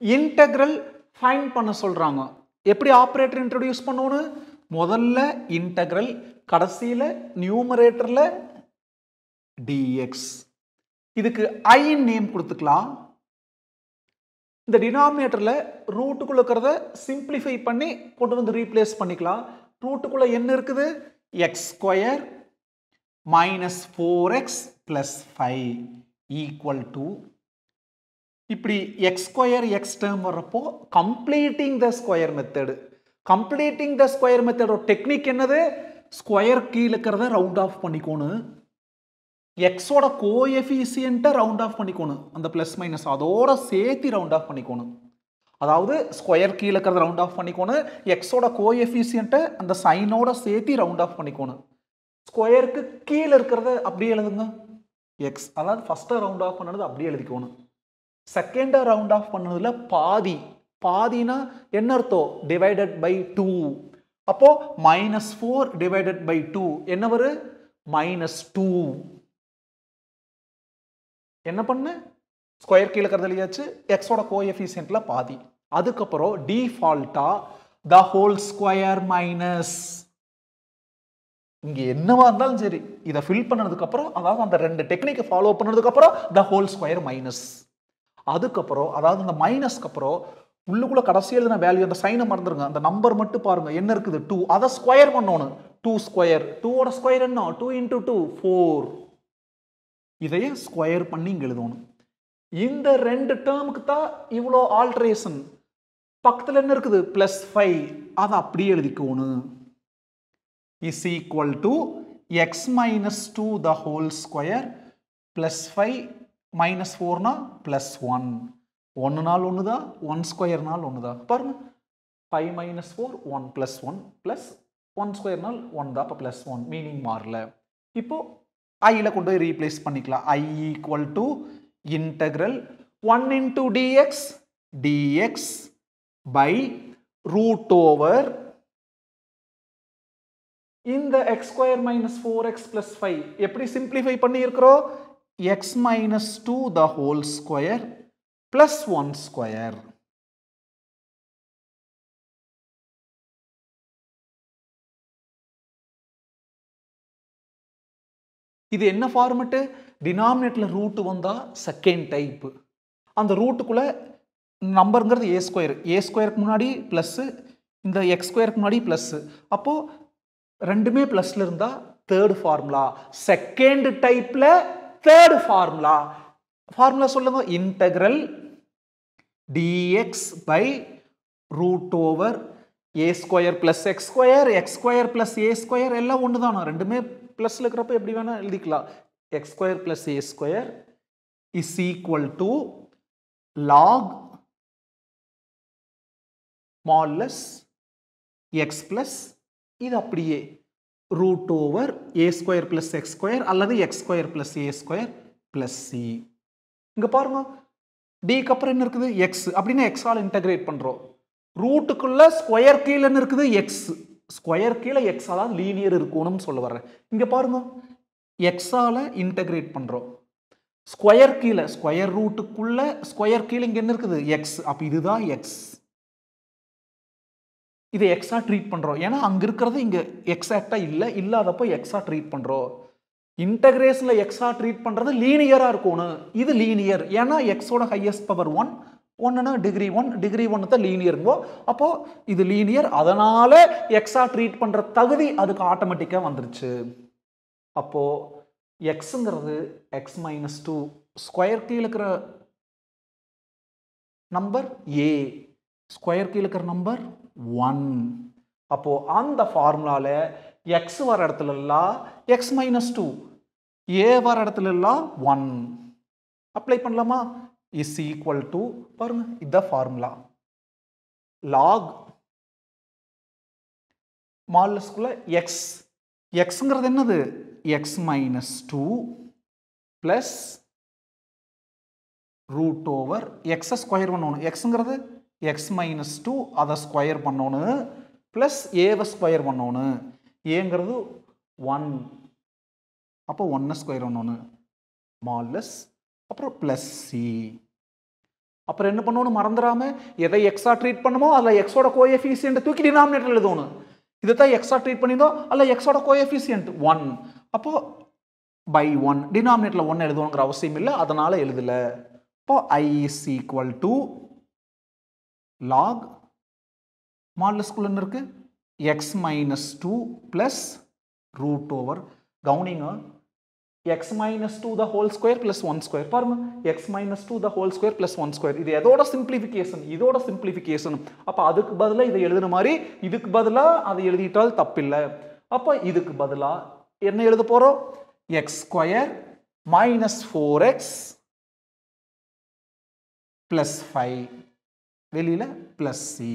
Integral fine பண்ண சொல்கிறாங்க எப்படி ஆப்ரேட்டர் இன்ட்ரடியூஸ் பண்ணணும்? முதல்ல இன்டெக்ரல் கடைசியில் நியூமரேட்டரில் டிஎக்ஸ் இதுக்கு ஐ நேம் கொடுத்துக்கலாம். இந்த டினாமினேட்டரில் ரூட்டுக்குள்ளே இருக்கிறத சிம்பிளிஃபை பண்ணி கொண்டு வந்து ரீப்ளேஸ் பண்ணிக்கலாம். ரூட்டுக்குள்ளே என்ன இருக்குது? X square minus four x plus five equal to இப்படி எக்ஸ் ஸ்கொயர் எக்ஸ் டேர்ம் வர்றப்போ completing the square method completing the square மெத்தடோட technique என்னது? ஸ்கொயர் கீழே இருக்கிறத ரவுண்ட் ஆஃப் பண்ணிக்கோணும். எக்ஸோட கோஎஃபிசியண்ட்டை ரவுண்ட் ஆஃப் பண்ணிக்கணும். அந்த ப்ளஸ் மைனஸ் அதோட சேர்த்து ரவுண்ட் ஆஃப் பண்ணிக்கோணும். அதாவது ஸ்கொயர் கீழே இருக்கிறத ரவுண்ட் ஆஃப் பண்ணிக்கோணும். எக்ஸோட கோஎஃபிசியண்ட்டை அந்த சைனோட சேர்த்து ரவுண்ட் ஆஃப் பண்ணிக்கோணும். ஸ்கொயருக்கு கீழே இருக்கிறத அப்படியே எழுதுங்க. எக்ஸ் அதாவது ஃபஸ்ட்டு ரவுண்ட் ஆஃப் பண்ணது அப்படியே எழுதிக்கோணும். செகண்டை ரவுண்ட் ஆஃப் பண்ணதில் பாதி. பாதினா என்ன அர்த்தம்? டிவைடட் பை டூ அப்போ minus four divided by two என்ன வரும் மைனஸ் டூ என்ன பண்ணு? ஸ்கொயர் கீழே இருக்கிறது எழுதியாச்சு. எக்ஸோட கோஎஃபிஷியன்ட்ல பாதி. அதுக்கப்புறம் டிஃபால்ட்டா த ஹோல் ஸ்கொயர் மைனஸ் இங்க என்னவா இருந்தாலும் சரி இதை ஃபில் பண்ணதுக்கு அப்புறம் அதாவது அந்த ரெண்டு டெக்னிக்கை ஃபாலோ பண்ணதுக்கு அப்புறம் த ஹோல் ஸ்கொயர் மைனஸ் அதுக்கப்புறம் அதாவது இந்த மைனஸ்க்கு அப்புறம் உள்ளுக்குள்ள கடைசி எழுதின வேல்யூ அந்த சைனை மறந்துருங்க. அந்த நம்பர் மட்டும் பாருங்க. என்ன இருக்குது? டூ அதை ஸ்கொயர் பண்ணணும் டூ ஸ்கொயர் டூவோட ஸ்கொயர் என்ன? டூ இன்டூ டூ ஃபோர் இதையே ஸ்கொயர் பண்ணி இங்கே எழுதணும். இந்த ரெண்டு டேர்முக்கு தான் இவ்வளோ ஆல்ட்ரேஷன் பக்கத்தில் என்ன இருக்குது? ப்ளஸ் ஃபைவ் அதை அப்படியே எழுதிக்கணும். Is equal to x minus two the whole square plus five minus ஃபோர்னா plus one ஒன்று நாள் ஒன்று தான் ஒன் ஸ்கொயர் நாள் ஒன்று தான் பாருங்க. Five minus four one plus one plus one square நாள் ஒன் தான். இப்போ ப்ளஸ் ஒன் மீனிங் மாறல. இப்போது ஐயில் கொண்டு போய் ரீப்ளேஸ் பண்ணிக்கலாம். I equal to integral one into dx dx by root over இந்த x square minus four x plus five எப்படி சிம்பிளிஃபை பண்ணியிருக்கிறோம்? X minus two the whole square plus one square இது என்ன ஃபார்மெட்டு டினாமினேட்டில் ரூட்டு வந்தால் second type அந்த ரூட்டுக்குள்ளே நம்பருங்கிறது ஏ square ஏ ஸ்கொயருக்கு முன்னாடி ப்ளஸ்ஸு இந்த எக்ஸ் ஸ்கொயருக்கு முன்னாடி ப்ளஸ்ஸு அப்போது ரெண்டுமே ப்ளஸில் இருந்தால் தேர்டு ஃபார்முலா செகண்ட் டைப்பில் தேர்டு ஃபார்முலா ஃபார்முலா சொல்லுங்க integral dx by root over a square plus x square x square plus a square எல்லாம் ஒன்று தானே ரெண்டுமே ப்ளஸில் இருக்கிறப்ப எப்படி வேணால் எழுதிக்கலாம். X square plus a square is equal to log modulus x plus இது அப்படியே. Root over a square plus x square அல்லது x square plus a square plus c இங்கே பாருங்க. டிக்கு அப்புறம் என்ன இருக்குது? எக்ஸ் அப்படின்னு எக்ஸால் இன்டகிரேட் பண்ணுறோம் ரூட்டுக்குள்ள ஸ்கொயர் கீழே என்ன இருக்குது? எக்ஸ் ஸ்கொயர் கீழே எக்ஸ் அதாவது லீனியர் இருக்கணும்னு சொல்ல வர்றேன். இங்கே பாருங்க. எக்ஸால் இன்டகிரேட் பண்ணுறோம் ஸ்கொயர் கீழே ஸ்கொயர் ரூட்டுக்குள்ள ஸ்கொயர் கீழே இங்கே என்ன இருக்குது? எக்ஸ் அப்போ இதுதான் எக்ஸ் இதை எக்ஸா ட்ரீட் பண்ணுறோம் ஏன்னா அங்கே இருக்கிறது இங்கே எக்ஸாக்டாக இல்லை. இல்லாதப்போ எக்ஸா ட்ரீட் பண்ணுறோம் இன்டகிரேஷனில் எக்ஸா ட்ரீட் பண்ணுறது லீனியராக இருக்கணும் இது லீனியர் ஏன்னா எக்ஸோட ஹையஸ்ட் பவர் ஒன் ஒன்றுனா டிகிரி ஒன் டிகிரி ஒன்று தான் லீனியருங்கோ அப்போது இது லீனியர் அதனால் எக்ஸா ட்ரீட் பண்ணுற தகுதி அதுக்கு ஆட்டோமேட்டிக்காக வந்துருச்சு. அப்போது எக்ஸுங்கிறது எக்ஸ் மைனஸ் டூ ஸ்கொயர் கீழே இருக்கிற நம்பர் ஏ ஸ்கொயர் கீழே இருக்கிற நம்பர் ஒன் அப்போது அந்த ஃபார்முலாவில் எக்ஸ் வர இடத்துல எல்லாம் எக்ஸ் மைனஸ் டூ ஏ வர இடத்துல எல்லாம் ஒன் அப்ளை பண்ணலாமா இஸ் ஈக்குவல் டு பாருங்க இதுதான் ஃபார்முலா லாக் மால்லஸ்குள்ள எக்ஸ் எக்ஸுங்கிறது என்னது? X minus two plus root over எக்ஸை ஸ்கொயர் பண்ணணும் எக்ஸுங்கிறது எக்ஸ் மைனஸ் டூ அதை ஸ்கொயர் பண்ணோன்னு ப்ளஸ் ஏவை ஸ்கொயர் பண்ணணும் ஏங்கிறது ஒன் அப்போ ஒன்னை ஸ்கொயர் பண்ணோன்னு மாலஸ் அப்புறம் ப்ளஸ் சி அப்புறம் என்ன பண்ணணும் மறந்துடாம எதை எக்ஸா ட்ரீட் பண்ணுமோ அதில் எக்ஸோட கோஎஃபிசியன்ட் தூக்கி டினாமினேட்டர் எழுதணும். இதை தான் எக்ஸா ட்ரீட் பண்ணியிருந்தோம் அதில் எக்ஸோட கோஎஃபிசியன்ட் ஒன் அப்போது பை ஒன் டினாமினேட்டரில் ஒன்று எழுதணுங்கிற அவசியம் இல்லை அதனால் எழுதலை. இப்போ I is equal to log மாடலஸ்குள்ள என்ன இருக்கு. X minus two plus root over கவுனிங்க x minus two the whole square plus one square பாருங்க x minus two the whole square plus one square இது எதோட சிம்பிளிஃபிகேஷன் இதோட சிம்பிளிஃபிகேஷன் அப்போ அதுக்கு பதிலாக இதை எழுதுன மாதிரி இதுக்கு பதிலாக அதை எழுதிட்டால் தப்பில்லை. அப்போ இதுக்கு பதிலாக என்ன எழுத போகிறோம் x square minus four x plus five வெளியில் ப்ளஸ் சி